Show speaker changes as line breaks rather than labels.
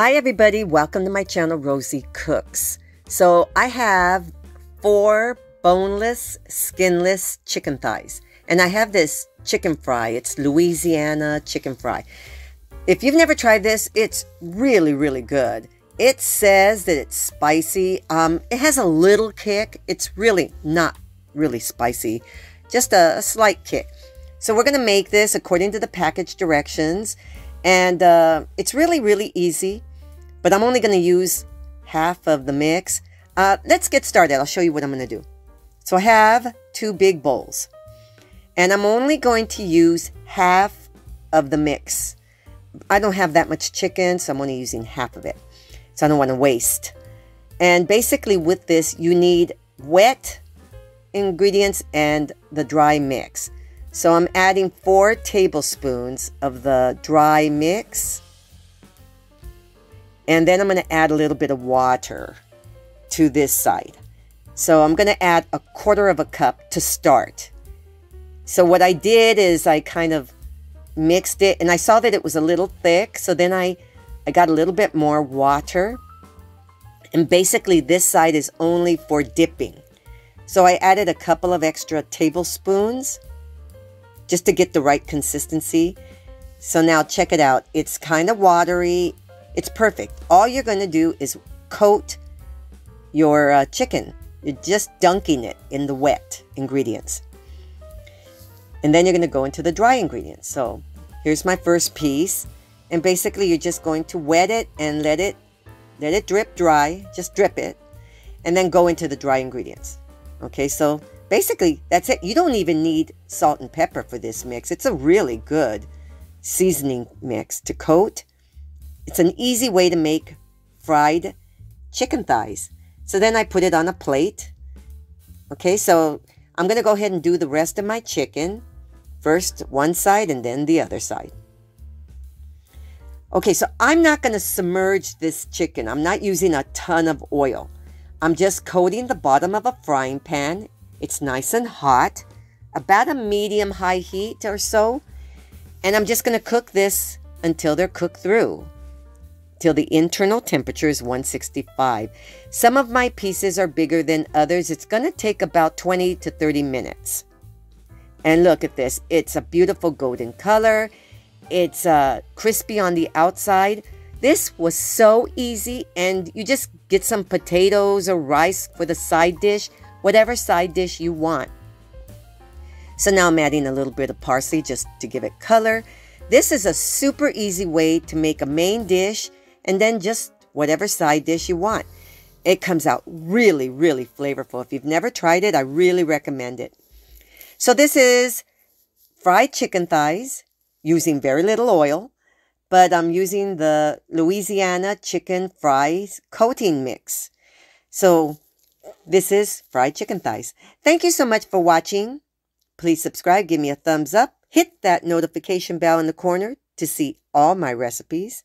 Hi everybody, welcome to my channel Rosie Cooks. So I have four boneless, skinless chicken thighs. And I have this chicken fry. It's Louisiana chicken fry. If you've never tried this, it's really, really good. It says that it's spicy. Um, it has a little kick. It's really not really spicy, just a, a slight kick. So we're going to make this according to the package directions. And uh, it's really, really easy but I'm only going to use half of the mix. Uh, let's get started. I'll show you what I'm going to do. So I have two big bowls and I'm only going to use half of the mix. I don't have that much chicken, so I'm only using half of it. So I don't want to waste. And basically with this, you need wet ingredients and the dry mix. So I'm adding four tablespoons of the dry mix and then I'm going to add a little bit of water to this side. So I'm going to add a quarter of a cup to start. So what I did is I kind of mixed it and I saw that it was a little thick. So then I, I got a little bit more water. And basically this side is only for dipping. So I added a couple of extra tablespoons just to get the right consistency. So now check it out. It's kind of watery it's perfect. All you're going to do is coat your uh, chicken. You're just dunking it in the wet ingredients. And then you're going to go into the dry ingredients. So here's my first piece. And basically you're just going to wet it and let it let it drip dry. Just drip it. And then go into the dry ingredients. Okay, so basically that's it. You don't even need salt and pepper for this mix. It's a really good seasoning mix to coat it's an easy way to make fried chicken thighs. So then I put it on a plate. Okay, so I'm going to go ahead and do the rest of my chicken. First one side and then the other side. Okay, so I'm not going to submerge this chicken. I'm not using a ton of oil. I'm just coating the bottom of a frying pan. It's nice and hot, about a medium high heat or so. And I'm just going to cook this until they're cooked through till the internal temperature is 165. Some of my pieces are bigger than others. It's going to take about 20 to 30 minutes. And look at this. It's a beautiful golden color. It's uh, crispy on the outside. This was so easy and you just get some potatoes or rice for the side dish, whatever side dish you want. So now I'm adding a little bit of parsley just to give it color. This is a super easy way to make a main dish and then just whatever side dish you want. It comes out really, really flavorful. If you've never tried it, I really recommend it. So this is fried chicken thighs using very little oil, but I'm using the Louisiana chicken fries coating mix. So this is fried chicken thighs. Thank you so much for watching. Please subscribe, give me a thumbs up, hit that notification bell in the corner to see all my recipes